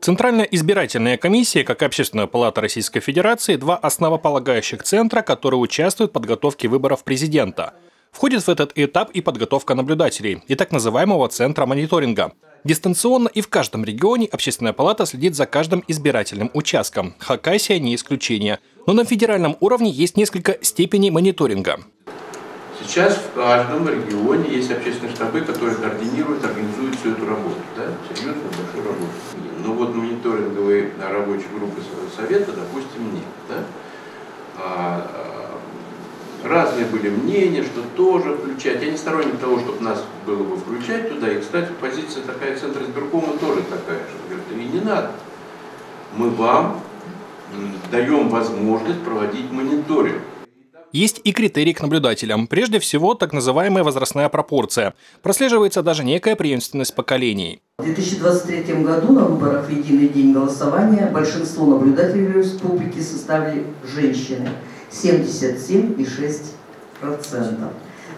Центральная избирательная комиссия, как Общественная палата Российской Федерации, два основополагающих центра, которые участвуют в подготовке выборов президента. Входит в этот этап и подготовка наблюдателей, и так называемого центра мониторинга. Дистанционно и в каждом регионе Общественная палата следит за каждым избирательным участком. Хакасия не исключение. Но на федеральном уровне есть несколько степеней мониторинга. Сейчас в каждом регионе есть общественные штабы, которые координируют, организуют всю эту работу. Да? Серьезную большую работу. Ну вот мониторинговые рабочие группы совета, допустим, нет. Да? А, а, разные были мнения, что тоже включать. Я не сторонник того, чтобы нас было бы включать туда. И, кстати, позиция такая Центра избиркома тоже такая же. Говорит, и не надо. Мы вам даем возможность проводить мониторинг. Есть и критерии к наблюдателям. Прежде всего, так называемая возрастная пропорция. Прослеживается даже некая преемственность поколений. В 2023 году на выборах в единый день голосования большинство наблюдателей в республике составили женщины – 77,6%.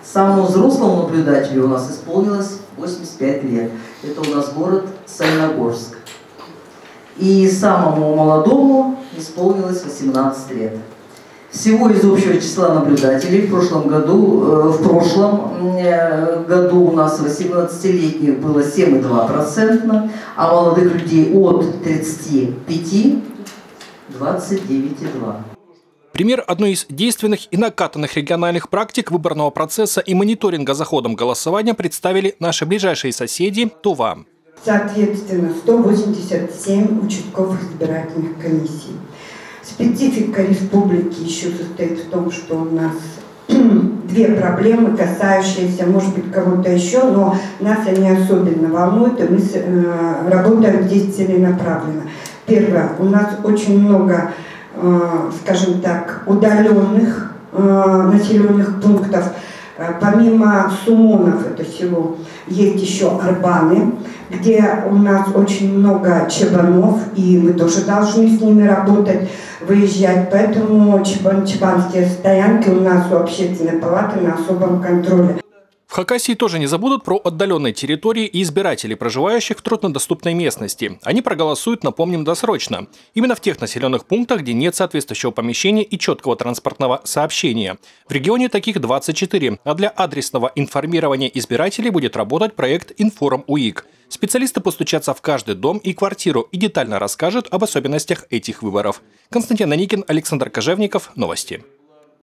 Самому взрослому наблюдателю у нас исполнилось 85 лет. Это у нас город Сальногорск. И самому молодому исполнилось 18 лет. Всего из общего числа наблюдателей в прошлом году, э, в прошлом э, году у нас 18-летних было 7,2%, а молодых людей от 35 29,2%. Пример одной из действенных и накатанных региональных практик выборного процесса и мониторинга за ходом голосования представили наши ближайшие соседи Тува. Соответственно, 187 участковых избирательных комиссий. Специфика республики еще состоит в том, что у нас две проблемы, касающиеся, может быть, кого-то еще, но нас они особенно волнуют, и мы э, работаем здесь целенаправленно. Первое, у нас очень много, э, скажем так, удаленных э, населенных пунктов, помимо Сумонов, это село, есть еще Арбаны, где у нас очень много чебанов, и мы тоже должны с ними работать, выезжать. Поэтому чебан, чебанские стоянки у нас у общественной палаты на особом контроле. В Хакасии тоже не забудут про отдаленные территории и избирателей, проживающих в труднодоступной местности. Они проголосуют, напомним, досрочно. Именно в тех населенных пунктах, где нет соответствующего помещения и четкого транспортного сообщения. В регионе таких 24, а для адресного информирования избирателей будет работать проект «Информ УИК». Специалисты постучатся в каждый дом и квартиру и детально расскажут об особенностях этих выборов. Константин Аникин, Александр Кожевников. Новости.